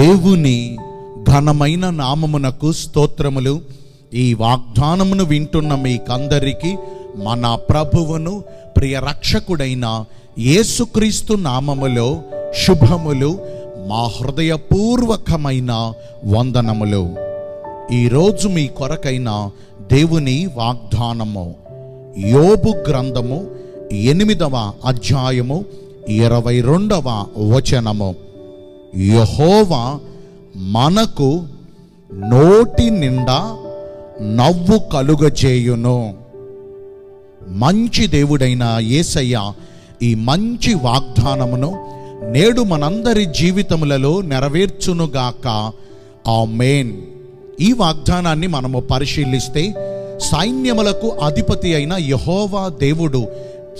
దేవుని ఘనమైన నామమునకు స్తోత్రములు. ఈ వాగ్దానమును వింటున్న మీకందరికీ మన ప్రభువును ప్రియ రక్షకుడైన యేసుక్రీస్తు నామములో శుభములు మా హృదయపూర్వకమైన వందనములు. ఈరోజు మీ కొరకైన దేవుని వాగ్దానము యోబు గ్రంథము ఎనిమిదవ అధ్యాయము ఇరవై రెండవ వచనము. యహోవా మనకు నోటి నిండా నవ్వు కలుగజేయును. మంచి దేవుడైన యేసయ్య ఈ మంచి వాగ్దానమును నేడు మనందరి జీవితములలో నెరవేర్చునుగాక. ఆ మెయిన్ ఈ వాగ్దానాన్ని మనము పరిశీలిస్తే సైన్యములకు అధిపతి అయిన యహోవా దేవుడు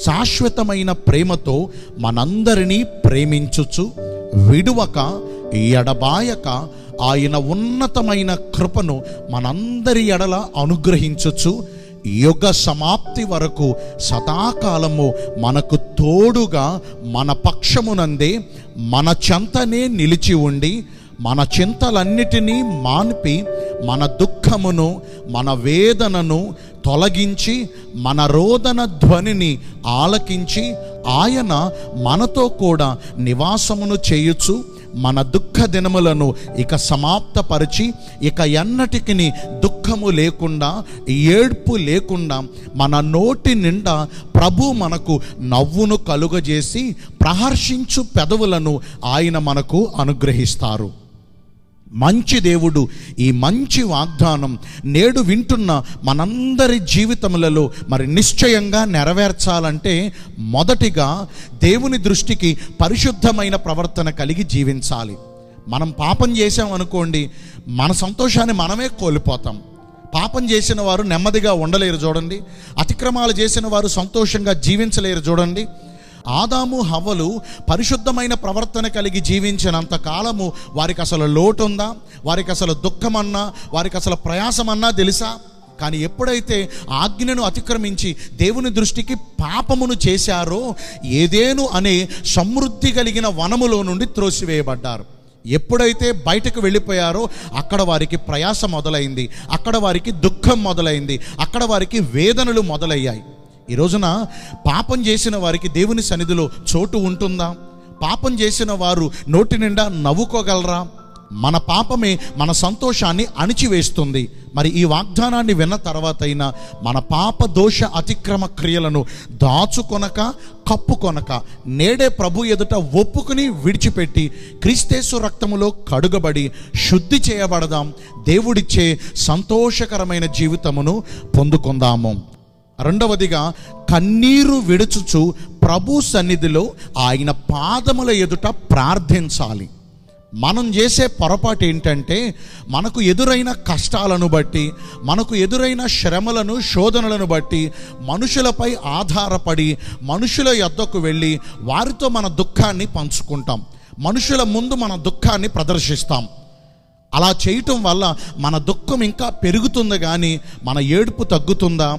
శాశ్వతమైన ప్రేమతో మనందరినీ ప్రేమించుచు విడువక ఎడబాయక ఆయన ఉన్నతమైన కృపను మనందరి ఎడల అనుగ్రహించచ్చు. యుగ సమాప్తి వరకు సదాకాలము మనకు తోడుగా మన పక్షమునందే మన చెంతనే నిలిచి ఉండి మన చింతలన్నిటినీ మాన్పి మన దుఃఖమును మన వేదనను తొలగించి మన రోదన ధ్వనిని ఆలకించి ఆయన మనతో కూడా నివాసమును చేయుచు మన దుఃఖ దినములను ఇక సమాప్తపరిచి ఇక ఎన్నటికి దుఃఖము లేకుండా ఏడ్పు లేకుండా మన నోటి నిండా ప్రభు మనకు నవ్వును కలుగజేసి ప్రహర్షించు పెదవులను ఆయన మనకు అనుగ్రహిస్తారు. మంచి దేవుడు ఈ మంచి వాగ్దానం నేడు వింటున్న మనందరి జీవితములలో మరి నిశ్చయంగా నెరవేర్చాలంటే మొదటిగా దేవుని దృష్టికి పరిశుద్ధమైన ప్రవర్తన కలిగి జీవించాలి. మనం పాపం చేసాం అనుకోండి మన సంతోషాన్ని మనమే కోల్పోతాం. పాపం చేసిన వారు నెమ్మదిగా ఉండలేరు చూడండి. అతిక్రమాలు చేసిన వారు సంతోషంగా జీవించలేరు చూడండి. ఆదాము హవ్వలు పరిశుద్ధమైన ప్రవర్తన కలిగి జీవించినంత కాలము వారికి అసలు లోటు ఉందా వారికి అసలు దుఃఖమన్నా? వారికి అసలు ప్రయాసమన్నా తెలుసా? కానీ ఎప్పుడైతే ఆజ్ఞను అతిక్రమించి దేవుని దృష్టికి పాపమును చేశారో ఏదేను అనే సమృద్ధి కలిగిన వనములో నుండి త్రోసివేయబడ్డారు. ఎప్పుడైతే బయటకు వెళ్ళిపోయారో అక్కడ వారికి ప్రయాస మొదలైంది. అక్కడ వారికి దుఃఖం మొదలైంది. అక్కడ వారికి వేదనలు మొదలయ్యాయి. ఈ రోజున పాపం చేసిన వారికి దేవుని సన్నిధిలో చోటు ఉంటుందా? పాపం చేసిన వారు నోటి నిండా నవ్వుకోగలరా? మన పాపమే మన సంతోషాన్ని అణిచివేస్తుంది. మరి ఈ వాగ్దానాన్ని విన్న తర్వాత అయినా మన పాప దోష అతిక్రమ క్రియలను దాచుకొనక కప్పుకొనక నేడే ప్రభు ఎదుట ఒప్పుకుని విడిచిపెట్టి క్రీస్తేసు రక్తములో కడుగబడి శుద్ధి చేయబడదాం. దేవుడిచ్చే సంతోషకరమైన జీవితమును పొందుకుందాము. రెండవదిగా కన్నీరు విడుచుచు ప్రభు సన్నిధిలో ఆయన పాదముల ఎదుట ప్రార్థించాలి. మనం చేసే పొరపాటు ఏంటంటే మనకు ఎదురైన కష్టాలను బట్టి మనకు ఎదురైన శ్రమలను శోధనలను బట్టి మనుషులపై ఆధారపడి మనుషుల యొద్దకు వెళ్ళి వారితో మన దుఃఖాన్ని పంచుకుంటాం. మనుషుల ముందు మన దుఃఖాన్ని ప్రదర్శిస్తాం. అలా చేయటం వల్ల మన దుఃఖం ఇంకా పెరుగుతుంది కానీ మన ఏడుపు తగ్గుతుందా?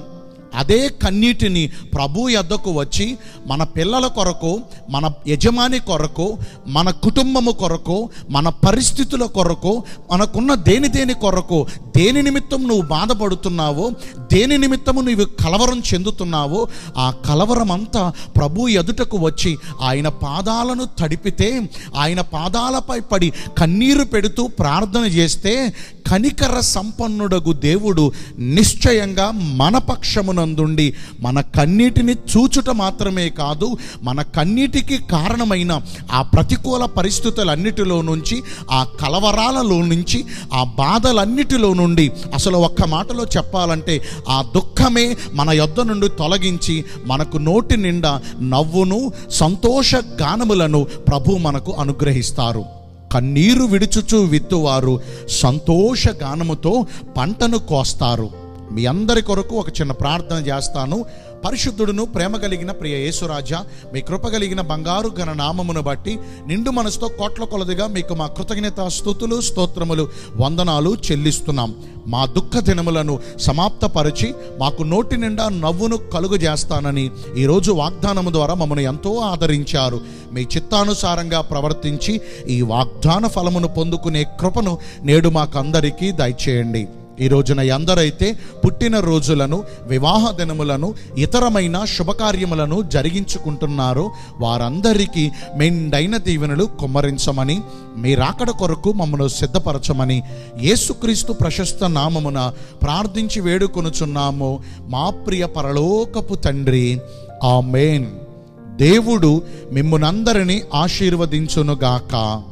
అదే కన్నీటిని ప్రభు యొద్దకు వచ్చి మన పిల్లల కొరకు మన యజమాని కొరకు మన కుటుంబము కొరకు మన పరిస్థితుల కొరకు మనకున్న దేని దేని కొరకు దేని నిమిత్తం నువ్వు బాధపడుతున్నావో దేని నిమిత్తము నువ్వు కలవరం చెందుతున్నావో ఆ కలవరం అంతా ప్రభు ఎదుటకు వచ్చి ఆయన పాదాలను తడిపితే ఆయన పాదాలపై పడి కన్నీరు పెడుతూ ప్రార్థన చేస్తే కనికర సంపన్నుడగు దేవుడు నిశ్చయంగా మన పక్షమునందుండి మన కన్నీటిని చూచుట మాత్రమే కాదు మన కన్నీటికి కారణమైన ఆ ప్రతికూల పరిస్థితులన్నిటిలో నుంచి ఆ కలవరాలలో నుంచి ఆ బాధలన్నిటిలో నుండి అసలు ఒక్క మాటలో చెప్పాలంటే ఆ దుఃఖమే మన యొద్ద నుండి తొలగించి మనకు నోటి నిండా నవ్వును సంతోష గానములను ప్రభు మనకు అనుగ్రహిస్తారు. కన్నీరు విడుచుచు విత్తువారు సంతోష గానముతో పంటను కోస్తారు. మీ అందరి కొరకు ఒక చిన్న ప్రార్థన చేస్తాను. పరిశుద్ధుడును ప్రేమ కలిగిన ప్రియ యేసురాజ మీ కృప కలిగిన బంగారు ఘన నామమును బట్టి నిండు మనసుతో కోట్ల కొలదిగా మీకు మా కృతజ్ఞత స్థుతులు స్తోత్రములు వందనాలు చెల్లిస్తున్నాం. మా దుఃఖ దినములను సమాప్తపరిచి మాకు నోటి నిండా నవ్వును కలుగు చేస్తానని ఈరోజు వాగ్దానము ద్వారా మమ్మను ఎంతో ఆదరించారు. మీ చిత్తానుసారంగా ప్రవర్తించి ఈ వాగ్దాన ఫలమును పొందుకునే కృపను నేడు మాకందరికీ దయచేయండి. ఈ రోజున ఎందరైతే పుట్టిన రోజులను వివాహ దినములను ఇతరమైన శుభకార్యములను జరిగించుకుంటున్నారో. వారందరికీ మెండైన దీవెనలు కుమ్మరించమని మీ రాకడ కొరకు మమ్మను సిద్ధపరచమని యేసుక్రీస్తు ప్రశస్త నామమున ప్రార్థించి వేడుకొనుచున్నాము. మా ప్రియ పరలోకపు తండ్రి ఆమేన్. దేవుడు మిమ్మునందరినీ ఆశీర్వదించునుగాక.